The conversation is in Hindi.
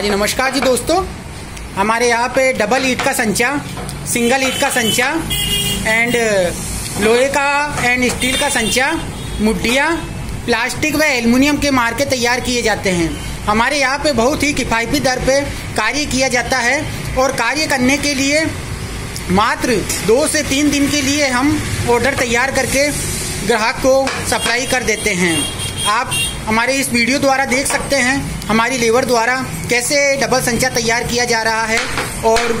हाँ जी, नमस्कार जी दोस्तों। हमारे यहाँ पे डबल ईट का संचा सिंगल ईट का संचा एंड लोहे का एंड स्टील का संचा, मुड्डिया प्लास्टिक व एल्युमिनियम के मार के तैयार किए जाते हैं। हमारे यहाँ पे बहुत ही किफ़ायती दर पे कार्य किया जाता है और कार्य करने के लिए मात्र दो से तीन दिन के लिए हम ऑर्डर तैयार करके ग्राहक को सप्लाई कर देते हैं। आप हमारे इस वीडियो द्वारा देख सकते हैं, हमारी लेबर द्वारा कैसे डबल संचा तैयार किया जा रहा है और